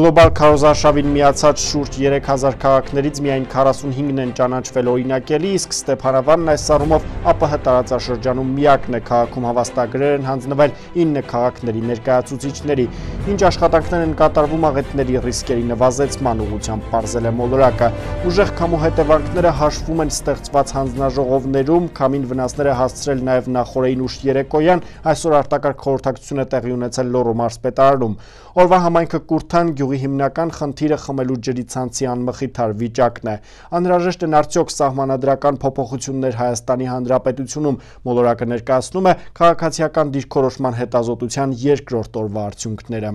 Գլոբալ քարոզարշավին միացած շուրջ 3000 քաղաքներից միայն 45-ն են ճանաչվել օրինակելի, իսկ Ստեփանավանն այս առումով ԱՊՀ տարածաշրջանում միակն է քաղաքում հավաստագրեր են հանձնվել 9 քաղաքների ներկայացուցիչների։ Ինչ աշխատանքներ են կատարվում աղետների ռիսկերի նվազեցման ուղղությամբ ողրզել է մոլորակը։ Ուժեղ քամու հետևանքները հաշվում են ստեղծված հանձնաժողովներում, քամին վնասներ է հասցրել նաև նախորդին ուշ երեկոյան, այսօր արտակարգ խորհրդակցություն է տեղի ունեցել Լոռու մարզպետարանում։ Օրվա համայնքը Կուրթան գյուղի հիմնական խնդիրը խմելու ջրի ցանցի անմխիթար վիճակն է։ Անհրաժեշտ են արդյոք սահմանադրական փոփոխություններ Հայաստանի Հանրապետությունում։ Մոլորակը ներկայացնում է քաղաքացիական դիրքորոշման հետազոտության երկրորդ օրվա արդյունքները։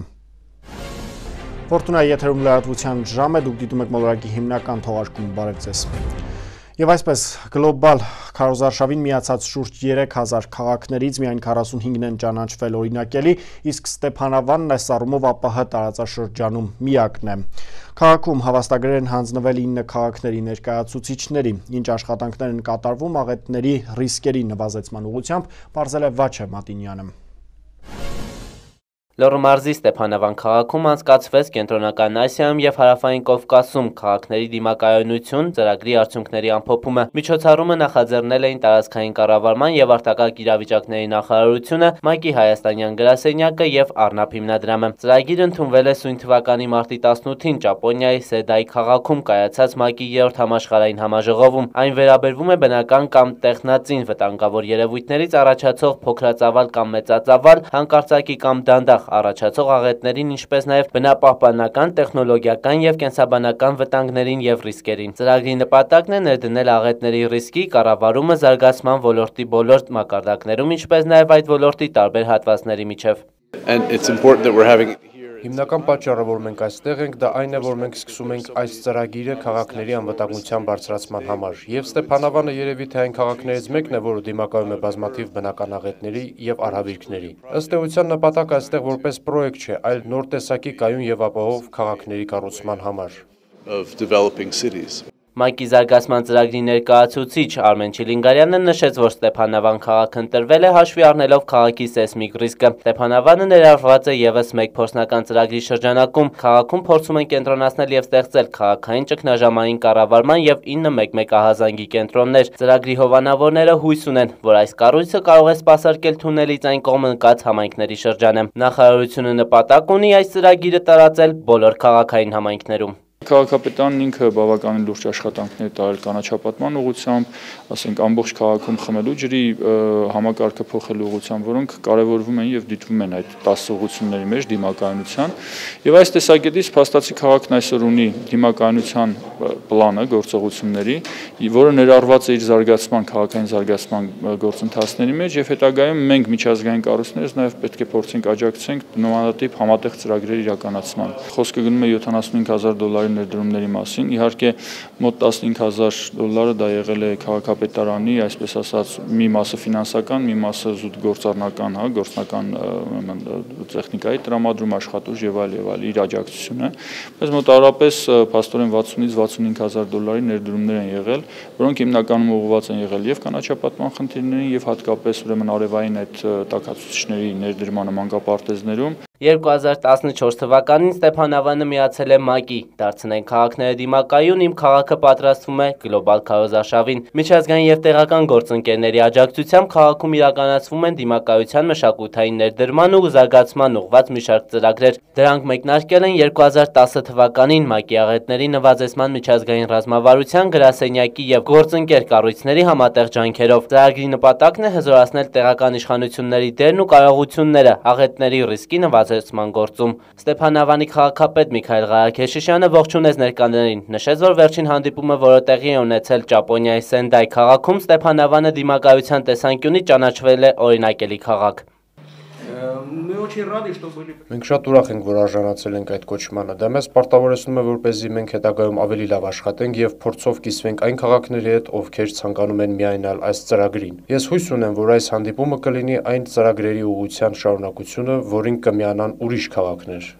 Ֆորտունայի եթերում լրատվության ժամ է, դուք դիտում եք մոլորակի հիմնական թողարկումը, բարև ձեզ։ Եվ այսպես գլոբալ քարոզարշավին միացած շուրջ 3000 քաղաքներից միայն 45-ն են ճանաչվել օրինակելի, իսկ Ստեփանավանն այս առումով ԱՊՀ տարածաշրջանում միակն է։ Քաղաքում հավաստագրեր են հանձնվել 9 քաղաքների ներկայացուցիչների, ինչ աշխատանքներ են կատարվում աղետների ռիսկերի նվազեցման ուղղությամբ, բարձել է Վաչե Մատինյանը։ Լոռու մարզի Ստեփանավան քաղաքում անցկացվեց Կենտրոնական Ասիայում եւ Հարավային Կովկասում քաղաքների դիմակայունություն ծրագրի արդյունքների ամփոփումը։ Միջոցառումը նախաձեռնել էին տարածքային կառավարման եւ արտակարգ իրավիճակների նախարարությունը, ՄԱԿ-ի հայաստանյան գրասենյակը եւ Առնապ հիմնադրամը։ Ծրագիրը ընդունվել է սույն թվականի մարտի 18-ին Ճապոնիայի Սեդայի քաղաքում կայացած ՄԱԿ-ի 3-րդ համաշխարհային համաժողովում։ Այն վերաբերվում է բնական կամ տեխնածին վտանգավոր երևույթներից առաջացող փոքրածավալ կամ մեծածավալ, հանկարծակի կամ դանդաղ առաջացող աղետներին, ինչպես նաև բնապահպանական, տեխնոլոգիական եւ կենսաբանական վտանգներին եւ ռիսկերին։ Ծրագրի նպատակն է ներդնել աղետների ռիսկի կառավարումը զարգացման ոլորտի բոլոր մակարդակներում, ինչպես նաև այդ ոլորտի տարբեր հատվածների միջև։ And it's important that we're having Հիմնական պատճառը, որ մենք այստեղ ենք, դա այն է, որ մենք սկսում ենք այս ծրագիրը քաղաքների անվտանգության բարձրացման համար։ Եվ Ստեփանավանը երևի թե այն քաղաքներից մեկն է, որը դիմակայում է բազմաթիվ բնական աղետների եւ արհավիրքների։ Ըստ էության նպատակը այստեղ որպես պրոյեկտ չէ, այլ նոր տեսակի կայուն եւ ապահով քաղաքների կառուցման համար of developing cities. ՄԱԿ-ի զարգացման ծրագրի ներկայացուցիչ Արմեն Չիլինգարյանը նշեց, որ Ստեփանավան քաղաքը ընտրվել է հաշվի առնելով քաղաքի սեյսմիկ ռիսկը։ Ստեփանավանը ներառված է եւս մեկ փորձնական ծրագրի շրջանակում։ Քաղաքում փորձում են կենտրոնացնել եւ ստեղծել քաղաքային ճգնաժամային կառավարման եւ 9 մեկ-մեկ ահազանգի կենտրոններ։ Ծրագրի հովանավորները հույս ունեն, որ այս կառույցը կարող է սպասարկել թունելից այն կողմը նկած համայնքների շրջանը։ Նախարարությունը նպատակ ունի այս ծրագիրը տարածել բոլոր քաղաքային համայնքներում։ Քաղաքապետանն ինքը բավականին լուրջ աշխատանքներ տարել կանաչապատման ուղղությամբ, ասենք ամբողջ քաղաքում խմելու ջրի համակարգը փոխելու ուղղությամբ, որոնք կարևորվում են եւ դիտվում են այդ 10 ուղղությունների մեջ դիմակայունության։ Եվ այս տեսակետից փաստացի քաղաքն այսօր ունի դիմակայունության պլանը գործողությունների, որը ներառված է իր զարգացման, քաղաքային զարգացման գործընթացների մեջ եւ հետագայում մենք միջազգային կառույցներից նաեւ պետք է փորձենք աջակցենք նմանատիպ համատեղ ծրագրերի իրականացման։ Խոսքը գնում է 75000 դոլարի ներդրումների մասին։ Իհարկե մոտ 15000 դոլարը դա եղել է քաղաքապետարանի, այսպես ասած, մի մասը ֆինանսական, մի մասը զուտ գործառնական, հա, գործնական տեխնիկայի տրամադրում աշխատուժ եւ այլ եւ այլ իր աջակցությունը։ Բայց մոտավորապես փաստորեն 60-ից 65000 դոլարի ներդրումներ են եղել, որոնք հիմնականում ուղղված են եղել եւ կանաչապատման խնդիրներին եւ հատկապես ուրեմն արևային այդ տակացուցիչների ներդրմանը մանկապարտեզներում 2014 թվականին Ստեփանավանը միացել է ՄԱԿ-ի, դարձնեն քաղաքները դիմակայուն, իմ քաղաքը պատրաստվում է գլոբալ քարոզարշավին։ Միջազգային եւ տեղական գործընկերների աջակցությամբ քաղաքում իրականացվում են դիմակայության մշակութային ներդրման ու զարգացման ուղղված մի շարք ծրագրեր։ Դրանք մեկնարկել են 2010 թվականին ՄԱԿ-ի աղետների նվազեցման միջազգային ռազմավարության գրասենյակի եւ գործընկեր կառույցների համատեղ ջանքերով։ Ծրագրի նպատակն է հզորացնել տեղական իշխանությունների դերն ու կարողությունները աղետների ռիսկի նվազեցման բացեցման գործում։ Ստեփանավանի քաղաքապետ Միքայել Ղարաքեշիշյանը ողջունեց ներկաներին, նշեց, որ վերջին հանդիպումը, որը տեղի է ունեցել Ճապոնիայի Սենդայ քաղաքում, Ստեփանավանը դիմակայության տեսանկյունից ճանաչվել է օրինակելի քաղաք։ Մենք շատ ուրախ ենք, որ արժանացել ենք այդ կոչմանը։ Դա մեզ պարտավորեցնում է, որպեսզի մենք հետագայում ավելի լավ աշխատենք եւ փորձով կիսվենք այն քաղաքների հետ, ովքեր ցանկանում են միանալ այս ծրագրին։ Ես հույս ունեմ, որ այս հանդիպումը կլինի այն ծրագրերի ուղղության շարունակությունը, որին կմիանան ուրիշ քաղաքներ։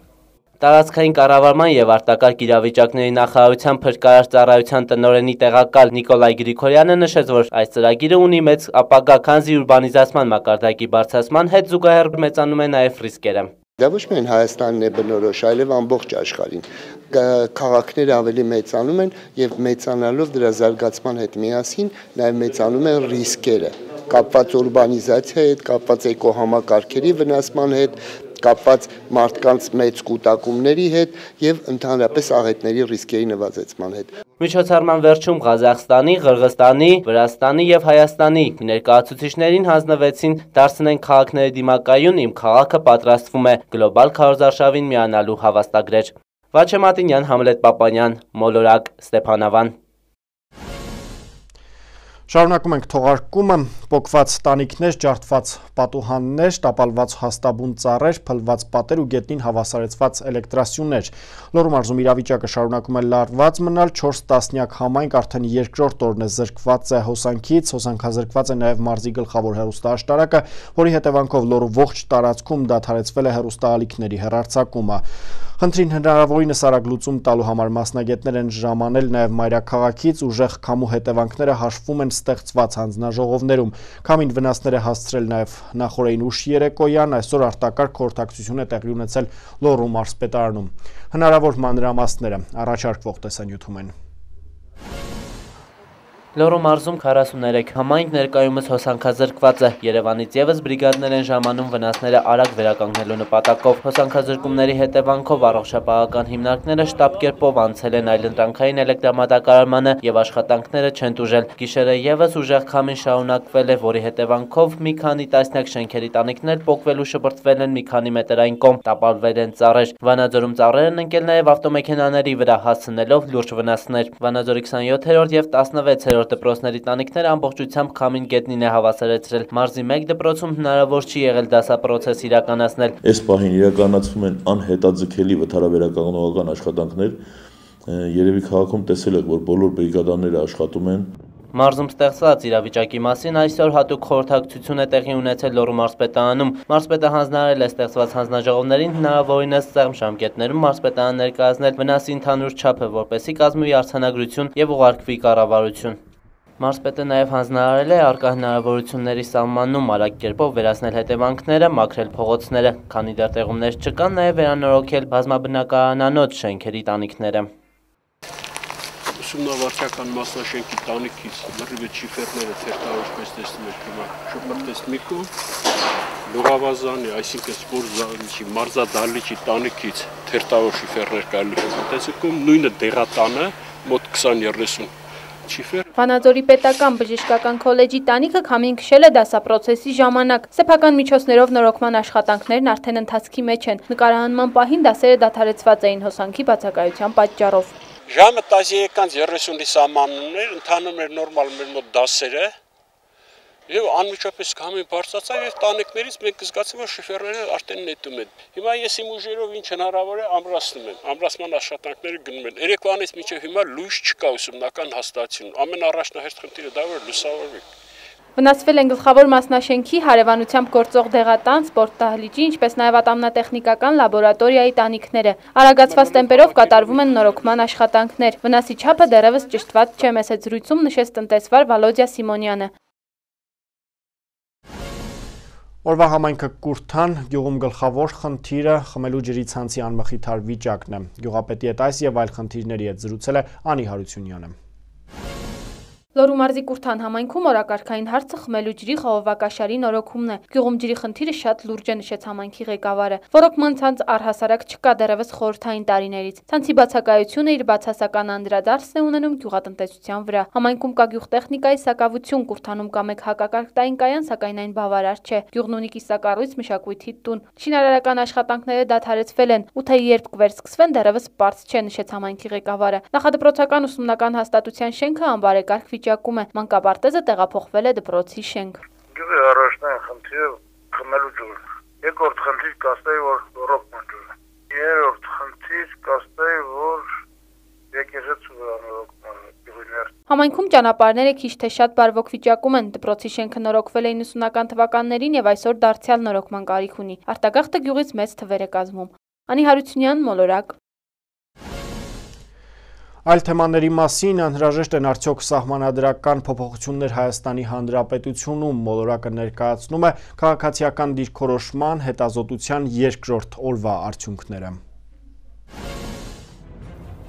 Տարածքային կառավարման եւ արտակարգ իրավիճակների նախարարության փրկարար ծառայության տնօրենի տեղակալ Նիկոլայ Գրիգորյանը նշեց, որ այս ծրագիրը ունի մեծ ապագա, քանզի ուրբանիզացման մակարդակի բարձրացման հետ զուգահեռ մեծանում է նաեւ ռիսկերը։ Դա ոչ միայն Հայաստանն է բնորոշ, այլև ամբողջ աշխարհին։ Քաղաքները ավելի մեծանում են եւ մեծանալով դրա զարգացման հետ միասին նաեւ մեծանում են ռիսկերը կապված ուրբանիզացիայի հետ, կապված էկոհամակարգերի վնասման հետ, կապված մարդկանց մեծ կൂട്ടակումների հետ եւ ընդհանրապես աղետների ռիսկերի նվազեցման հետ։ Միջոցառման վերջում Ղազախստանի, Ղրղստանի, Վրաստանի եւ Հայաստանի ներկայացուցիչներին հանձնվեցին դարձնեն քաղաքների դիմակայուն իմ քաղաքը պատրաստվում է գլոբալ քարոզարշավին միանալու հավաստագրեր։ Վաչե Մատինյան, Համլետ Պապանյան, Մոլորակ, Ստեփանավան Շարունակում ենք թողարկումը, պոկված տանիքներ, ջարդված պատուհաններ, տապալված հաստաբուն ծառեր, փլված պատեր ու գետնին հավասարեցված էլեկտրասյուններ։ Լոռու մարզում իրավիճակը շարունակում է լարված մնալ, 4 տասնյակ համայնք արդեն երկրորդ օրն է զրկված է հոսանքից, հոսանքազրկված է նաև մարզի գլխավոր հերոստաշտարակը, որի հետևանքով Լոռու ողջ տարածքում դադարեցվել է հերոստալիքների հերարցակումը։ Խնդրին հնարավորինս արագ լուծում տալու համար մասնագետներ են ժամանել նաև մայրաքաղաքից, ուժեղ քամու հետևանքները հաշվում են ստեղծված հանձնաժողովներում։ Քամին վնասներ է հասցրել նաև նախորդային ուշ երեկոյան, այսօր արտակարգ խորհրդակցություն է տեղի ունեցել Լոռու մարզպետարանում։ Հնարավոր մանրամասները առաջարկվող տեսանյութում են։ Լոռու մարզում 43 համայնք ներկայումս հոսանքազրկված է։ Երևանից եւս բրիգադներ են ժամանում վնասները արագ վերականգնելու նպատակով։ Հոսանքազրկումների հետևանքով առողջապահական հիմնարկները շտապ կերպով անցել են այլընտրանքային էլեկտրամատակարարմանը եւ աշխատանքները չեն տուժել։ Գիշերը եւս ուժեղ քամին շարունակվել է, որի հետևանքով մի քանի տասնյակ շենքերի տանիքներ պոկվել ու շպրտվել են մի քանի մետրային կողմ, տապալվել են ծառեր։ Վանաձորում ծառեր են ընկել նաեւ ավտոմեքենաների վրա, հասցնելով լուրջ վնասներ։ Վանաձորի 27-րդ եւ 16-րդ երրորդ դպրոցների տանիքները ամբողջությամբ քամին գետնին է հավասարեցրել։ Մարզի մեկ դպրոցում հնարավոր չի եղել դասապրոցես իրականացնել։ Այս պահին իրականացվում են անհետաձգելի վթարաբերականողական աշխատանքներ։ Երևի քաղաքում տեսել եք, որ բոլոր բրիգադաները աշխատում են, Մարզում ստեղծված իրավիճակի մասին այսօր հատուկ խորհրդակցություն է տեղի ունեցել Լոռու մարզպետարանում։ Մարզպետը հանձնարարել է ստեղծված հանձնաժողովներին հնարավորինս ծեղմ ժամկետներում մարզպետարան ներկայացնել վնասի ընդհանուր չափը, որպեսզի կազմվի արձանագրություն եւ ուղարկվի կառավարություն։ Մարսպետը նաև հանձնարարել է արկա հնարավորությունների սահմանում արագ կերպով վերացնել հետևանքները, մաքրել փողոցները, քանի դեռ տեղումներ չկան, նաև վերանորոգել բազմաբնակարանանոց շենքերի տանիքները։ Ուսումնավարչական մասնաշենքի տանիքից լրիվ չիֆերները թերթավոր պես տեսնում եք հիմա շփրտես միքու լուղավազանի, այսինքն սպորտզալիչի, մարզադալիչի տանիքից թերթավոր շիֆերներ կարելի է տեսնել, նույնը դեղատանը մոտ 20-30 շիֆեր Վանաձորի պետական բժշկական քոլեջի տանիքը քամին քշել է դասապրոցեսի ժամանակ։ Սեփական միջոցներով նորոգման աշխատանքներն արդեն ընթացքի մեջ են։ Նկարահանման պահին դասերը դադարեցված էին հոսանքի բացակայության պատճառով։ Ժամը 13:30-ի սահմանումներ ընթանում էր նորմալ մեր մոտ դասերը, Եվ անմիջապես կամին բարձացավ եւ տանեկներից մենք զգացում որ շոֆերները արդեն նետում են։ Հիմա ես իմ ուժերով ինչ հնարավոր է ամրացնում եմ։ Ամրացման աշխատանքները գնում են։ Երեկվանից մինչև հիմա լույս չկա ուսումնական հաստատություն։ Ամեն առաջնահերթ խնդիրը դա որ լուսավորվի։ Վնասվել են գլխավոր մասնաշենքի հարևանությամբ գործող դեղատան, սպորտ դահլիճի, ինչպես նաև ատամնատեխնիկական լաբորատորիայի տանիքները։ Արագացված տեմպերով կատարվում են նորոգման աշխատանքներ։ Վնասի չափը դեռևս ճշտված չէ, մեծ զրույցում նշեց տնտեսվար Վալոդիա Սիմոնյանը։ Օրվա համայնքը Կուրթան գյուղում գլխավոր խնդիրը խմելու ջրի ցանցի անմխիթար վիճակն է։ Գյուղապետի հետ այս եւ այլ խնդիրների հետ զրուցել է Անի Հարությունյանը։ Լոռու մարզի Կուրթան համայնքում օրակարգային հարցը խմելու ջրի խողովակաշարի նորոգումն է։ Գյուղում ջրի խնդիրը շատ լուրջ է նշեց համայնքի ղեկավարը։ Ռոռոկման ցանց առհասարակ չկա դեռևս խորհրդային տարիներից։ Ցանցի բացակայությունը իր բացասական անդրադարձն է ունենում գյուղատնտեսության վրա։ Համայնքում կա գյուղտեխնիկայի սակավություն, Կուրթանում կա մեկ հակակարգտային կայան, սակայն այն բավարար չէ։ Գյուղն ունի կիսակառույց մշակույթի տուն։ Շինարարական աշխատանքները դադարեցվել են, ու թե երբ կվերսկսվեն դեռևս պարզ չէ, նշեց համայնքի ղեկավարը։ Նախադպրոցական ուսումնական հաստատության շենքը անբարեկարգ վիճակում է։ Մանկապարտեզը տեղափոխվել է դպրոցի շենք։ Գյուղի առաջնային խնդիրը խմելու ջուրն է։ Երկրորդ խնդիր կասեի, որ ռոկման ջուրն է։ Երրորդ խնդիր կասեի, որ եկեղեցու վրանորոգման գյուղիներ։ Համայնքում ճանապարհները քիչ թե շատ բարվոք վիճակում են։ Դպրոցի շենքը նորոգվել է 90-ական թվականներին եւ այսօր դարձյալ նորոգման կարիք ունի։ Արտագաղթը գյուղից մեծ թվեր է կազմում։ Անի Հարությունյան, Մոլորակ Այլ թեմաների մասին անհրաժեշտ են արդյոք սահմանադրական փոփոխություններ Հայաստանի Հանրապետությունում մոլորակը ներկայացնում է քաղաքացիական դիրքորոշման հետազոտության երկրորդ օրվա արդյունքները։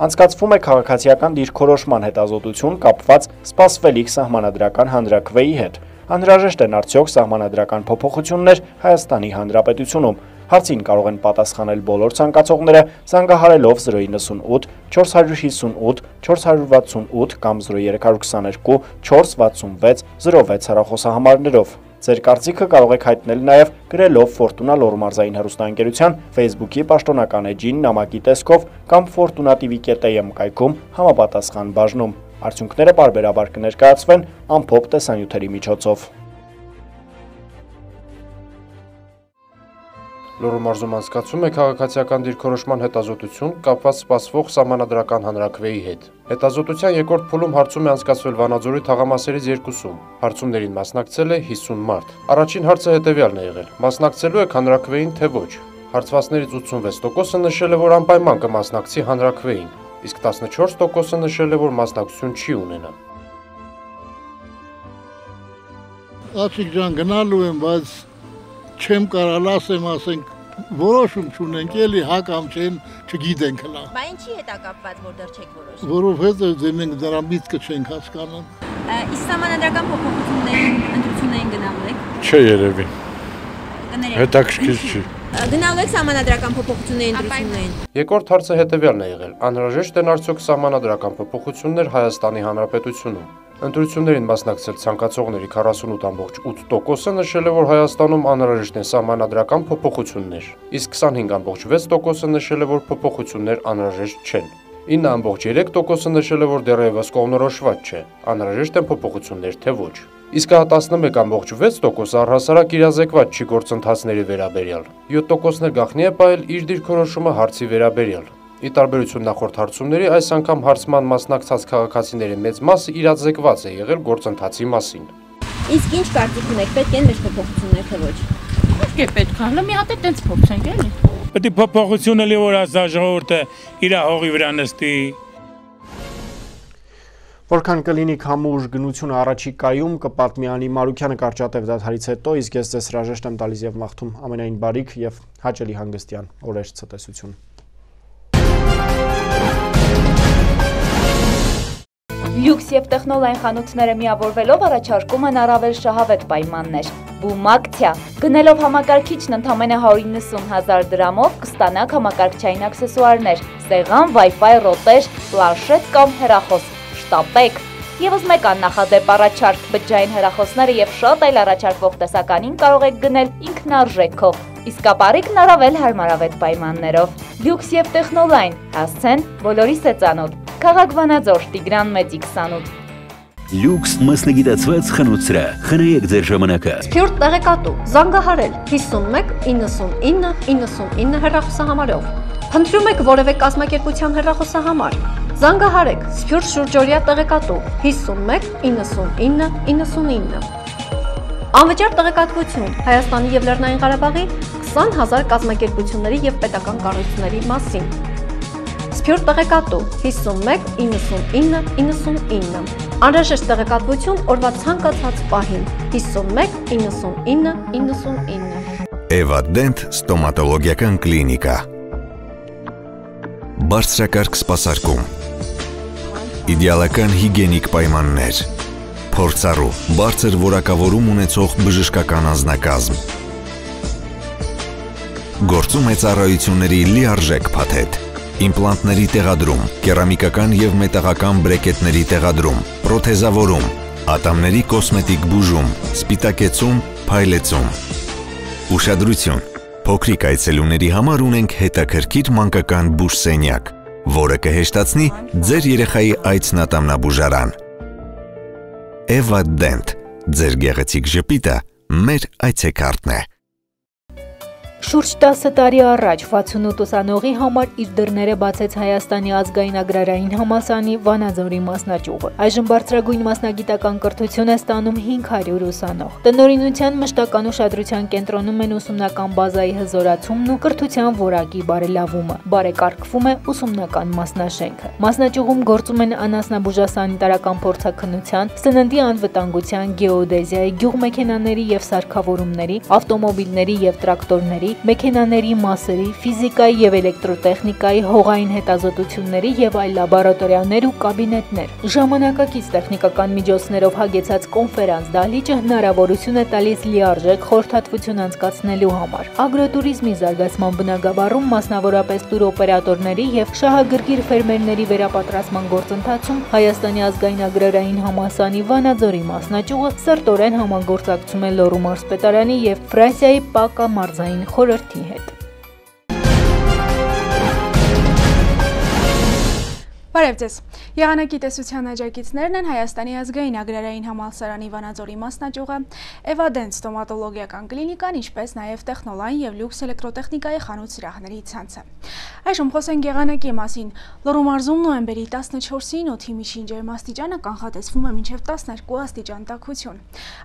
Անցկացվում է քաղաքացիական դիրքորոշման հետազոտություն կապված սպասվելիք սահմանադրական հանրակրվեի հետ։ Անհրաժեշտ են արդյոք սահմանադրական փոփոխություններ Հայաստանի Հանրապետությունում։ Հարցին կարող են պատասխանել բոլոր ցանկացողները զանգահարելով 098 458 468 կամ 0322 466 06 հեռախոսահամարներով։ Ձեր կարծիքը կարող եք հայտնել նաև գրելով Fortuna Lor մարզային հեռուստաընկերության Facebook-ի պաշտոնական էջին նամակի տեսքով կամ fortuna.tv.am կայքում համապատասխան բաժնում։ Արդյունքները բարբերաբար կներկայացվեն ամփոփ տեսանյութերի միջոցով։ Լոռու մարզում անցկացում է քաղաքացիական դիրքորոշման հետազոտություն կապված սպասվող սահմանադրական հանրակրվեի հետ։ Հետազոտության երկրորդ փուլում հարցում է անցկացվել Վանաձորի թաղամասերից երկուսում։ Հարցումներին մասնակցել է 50 մարդ։ Առաջին հարցը հետևյալն է եղել. Մասնակցելու եք հանրակրվեին թե ոչ։ Հարցվածներից 86%-ը նշել է, որ անպայման կմասնակցի հանրակրվեին, իսկ 14%-ը նշել է, որ մասնակցություն չի ունենա։ Ացիկ ջան գնալու եմ, բայց չեմ կարալ ասեմ, ասենք որոշում չունենք, էլի հա կամ չեն, չգիտենք հլա։ Բա ինչի հետ է կապված, որ դեռ չեք որոշում։ Որովհետեւ դե մենք դրա միտքը չենք հասկանում։ Իսկ համանդրական փոփոխություններին ընտրություններին գնալու եք։ Չէ երևի։ Կներեք։ Հետաքրքիր չի։ Գնալու եք համանդրական փոփոխությունների ընտրություններին։ Երկրորդ հարցը հետևյալն է եղել. անհրաժեշտ են արդյոք սահմանադրական փոփոխություններ Հայաստանի Հանրապետությունում։ Ընտրություններին մասնակցել ցանկացողների 48.8%-ը նշել է, որ Հայաստանում անհրաժեշտ են սահմանադրական փոփոխություններ, իսկ 25.6%-ը նշել է, որ փոփոխություններ անհրաժեշտ չեն։ 9.3%-ը նշել է, որ դեռևս կողմնորոշված չէ, անհրաժեշտ են փոփոխություններ թե ոչ։ Իսկ հա 11.6%-ը առհասարակ իրազեկված չի գործընթացների վերաբերյալ։ 7%-ներ գախնի է ողել իր դիրքորոշումը հարցի վերաբերյալ։ Ի տարբերություն նախորդ հարցումների, այս անգամ հարցման մասնակցած քաղաքացիների մեծ մասը իրազեկված է եղել գործընթացի մասին։ Իսկ ինչ կարծիք ունեք, պետք են մեր փոփոխություններ թե ոչ։ Իհարկե պետք է, հələ մի հատ է տենց փոխենք էլի։ Պետք է փոփոխություն էլի որ ասա ժողովուրդը իր հողի վրա նստի։ Որքան կլինի քամուր գնությունը առաջիկայում կպատմի Անի Մարուկյանը կարճատև դադարից հետո, իսկ ես ձեզ հրաժեշտ եմ տալիս եւ մաղթում ամենայն բարիք եւ հաճելի հանգստյան օրեր ցտեսություն։ Լյուքս եւ տեխնոլային խանութները միավորվելով առաջարկում են առավել շահավետ պայմաններ։ Բումակցիա։ Գնելով համակարգիչն ընդամենը 190 հազար դրամով կստանաք համակարգչային աքսեսուարներ, սեղան, Wi-Fi ռոտեր, պլանշետ կամ հեռախոս։ Շտապեք։ Եվս մեկ աննախադեպ առաջարկ. Բջջային հեռախոսները եւ շատ այլ առաջարկվող տեսականին կարող եք գնել ինքնարժեքով։ Իսկապարիկն առավել հարմարավետ պայմաններով։ Լյուքս եւ տեխնոլայն հասցեն բոլորի սեծանոտ։ Քաղաք Վանաձոր Տիգրան Մեծի 28 Լյուքս մասնագիտացված խնութսրա։ Խնայեք ձեր ժամանակը։ Սփյուռք տեղեկատու, զանգահարել 51 99 99 հեռախոսահամարով։ Փնտրում եք որևէ կազմակերպության հեռախոսահամար։ Զանգահարեք Սփյուռք շուրջօրյա տեղեկատու 51 99 99 Անվճար տեղեկատվություն Հայաստանի եւ Լեռնային Ղարաբաղի 20000 կազմակերպությունների եւ պետական կառույցների մասին։ Սփյուռ տեղեկատու 51 99 99 Անհրաժեշտ տեղեկատվություն օրվա ցանկացած պահին. 51 99 99 Էվադենտ ստոմատոլոգիական կլինիկա Բարձրակարգ սպասարկում Իդեալական հիգենիկ պայմաններ Փորձառու, բարձր որակավորում ունեցող բժշկական անձնակազմ Գործում է ծառայությունների լիարժեք փաթեթ իմպլանտների տեղադրում, կերամիկական եւ մետաղական բրեկետների տեղադրում, պրոթեզավորում, ատամների կոսմետիկ բուժում, սպիտակեցում, փայլեցում։ Ուշադրություն։ Փոքրիկ այցելուների համար ունենք հետաքրքիր մանկական բուժսենյակ, որը կհեշտացնի ձեր երեխայի այցն ատամնաբուժարան։ Eva Dent, ձեր գեղեցիկ ժպիտը մեր այցեքարտն է։ Շուրջ 10 տարի առաջ 68 ուսանողի համար իր դռները բացեց Հայաստանի ազգային agrarային համասանի Վանաձորի մասնաճյուղը։ Այժմ բարձրագույն մասնագիտական կրթություն է ստանում 500 ուսանող։ Տնօրինության մշտական ուշադրության կենտրոնում են ուսումնական բազայի հզորացումն ու կրթության որակի բարելավումը։ Բարեկարգվում է ուսումնական մասնաշենքը։ Մասնաճյուղում գործում են անասնաբուժասանիտարական փորձաքննության, սննդի անվտանգության, գեոդեզիայի, գյուղմեքենաների եւ սարքավորումների, ավտոմոբիլների եւ տրակտորների մեքենաների, մասերի, ֆիզիկայի եւ էլեկտրոտեխնիկայի, հողային հետազոտությունների եւ այլ լաբորատորիաներ ու կաբինետներ։ Ժամանակակից տեխնիկական միջոցներով հագեցած կոնֆերանս դահլիճը հնարավորություն է տալիս լիարժեք խորհրդատվություն անցկացնելու համար։ Ագրոտուրիզմի զարգացման բնագավառում մասնավորապես տուրօպերատորների եւ շահագրգիռ ֆերմերների վերապատրաստման գործընթացում Հայաստանի ազգային ագրարային համասանի Վանաձորի մասնաճյուղը սրտորեն համագործակցում է Լոռու մարզպետարանի եւ Ֆրանսիայի Պակա մարզային խորհրդի հետ։ Բարև ձեզ։ Եղանակի տեսության աջակիցներն են Հայաստանի ազգային ագրարային համալսարանի Վանաձորի մասնաճյուղը, Էվադենս ստոմատոլոգիական կլինիկան, ինչպես նաև տեխնոլայն եւ լյուքս էլեկտրոտեխնիկայի խանութ սիրահների ցանցը։ Այժմ խոսենք եղանակի մասին։ Լոռու մարզում նոյեմբերի 14-ին օդի միջին ջերմաստիճանը կանխատեսվում է մինչև 12 աստիճան տաքություն։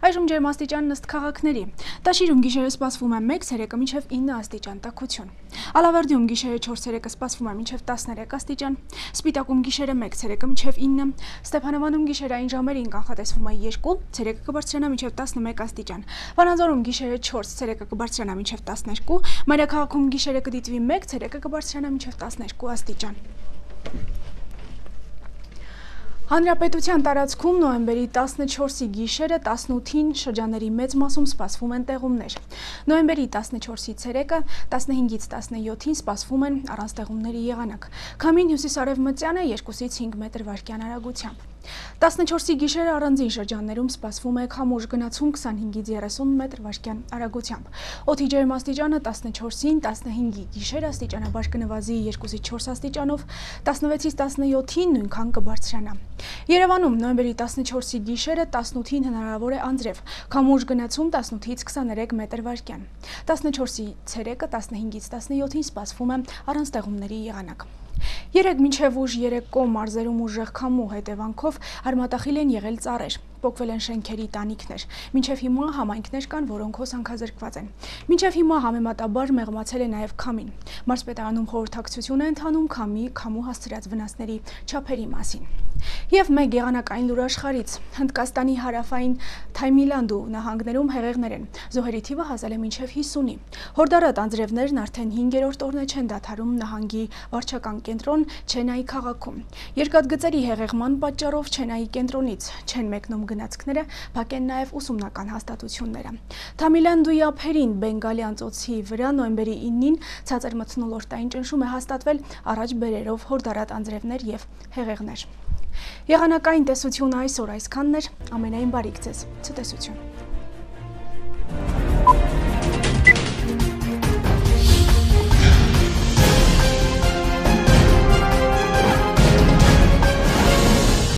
Այժմ ջերմաստիճանն ըստ քաղաքների։ Տաշիրում գիշերը սպասվում է 1 ցերեկը մինչև 9 աստիճան տաքություն։ Ալավերդիում գիշերը 4 ցերեկը սպասվում է մինչև 13 աստիճան։ Սպիտակում գիշերը 1 ցերեկը մինչև 9, Ստեփանավանում գիշերային ժամերին կանխատեսվում է 2, ցերեկը կբարձրանա մինչև 11 աստիճան։ Վանաձորում գիշերը 4, ցերեկը կբարձրանա մինչև 12, Մայրաքաղաքում գիշերը կդիտվի 1, ցերեկը կբարձրանա մինչև 12 աստիճան։ Հանրապետության տարածքում նոյեմբերի 14-ի գիշերը 18-ին շրջանների մեծ մասում սպասվում են տեղումներ։ Նոյեմբերի 14-ի ցերեկը 15-ից 17-ին սպասվում են առանց տեղումների եղանակ։ Քամին հյուսիսարևմտյան է 2-ից 5 մետր վարկյան արագությամբ։ 14-ի գիշերը առանձին շրջաններում սպասվում է քամուշ գնացում 25-ից 30 մետր վարկյան արագությամբ։ Օդի ջերմաստիճանը 14-ին 15-ի գիշերը աստիճանաբար կնվազի 2-ից 4 աստիճանով, 16-ից 17-ին նույնքան կբարձրանա։ Երևանում նոյեմբերի 14-ի գիշերը 18-ին հնարավոր է անձրև, քամուշ գնացում 18-ից 23 մետր վարկյան։ 14-ի ցերեկը 15-ից 17-ին սպասվում է առանց տեղումների եղանակ։ Երեկ մինչև ուժ երեկո մարզերում ուժեղ քամու հետևանքով արմատախիլ են եղել ծառեր փոկվել են շենքերի տանիքներ։ Մինչև հիմա համայնքներ կան, որոնք հոսանքազրկված են։ Մինչև հիմա համեմատաբար մեղմացել է նաև քամին։ Մարզպետարանում խորհրդակցություն է ընթանում քամի քամու հասցրած վնասների չափերի մասին։ Եվ մեկ եղանակային լուր աշխարից Հնդկաստանի հարավային Թայմիլանդու նահանգներում հեղեղներ են։ Զոհերի թիվը հասել է մինչև 50-ի։ Հորդարատ անձրևներն արդեն 5-րդ օրն չեն դադարում նահանգի վարչական կենտրոն Չենայի քաղաքում։ Երկաթգծերի հեղեղման պատճառով Չենայի կենտրոնից չեն մեկնում գնացքները, փակ են նաև ուսումնական հաստատությունները։ Թամիլանդուի ափերին Բենգալյան ծոցի վրա նոյեմբերի 9-ին ցածր մթնոլորտային ճնշում է հաստատվել առաջ բերերով հորդարատ անձրևներ եւ հեղեղներ։ Եղանակային տեսությունը այսօր այսքանն էր, ամենայն բարիք ձեզ։ Ցտեսություն։